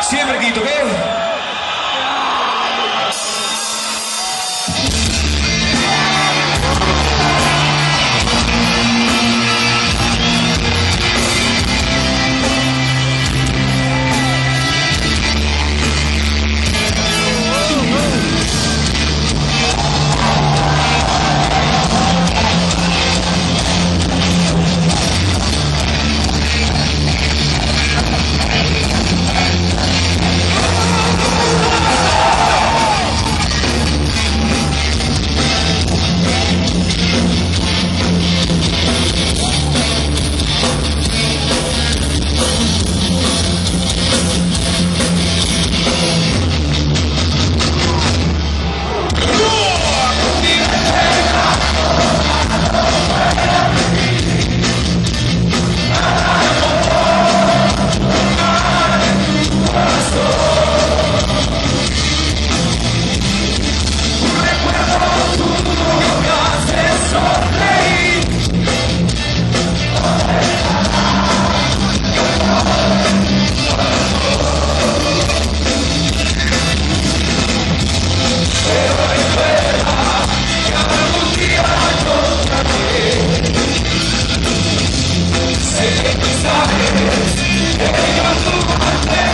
siempre que toqué. Sorry, we got the right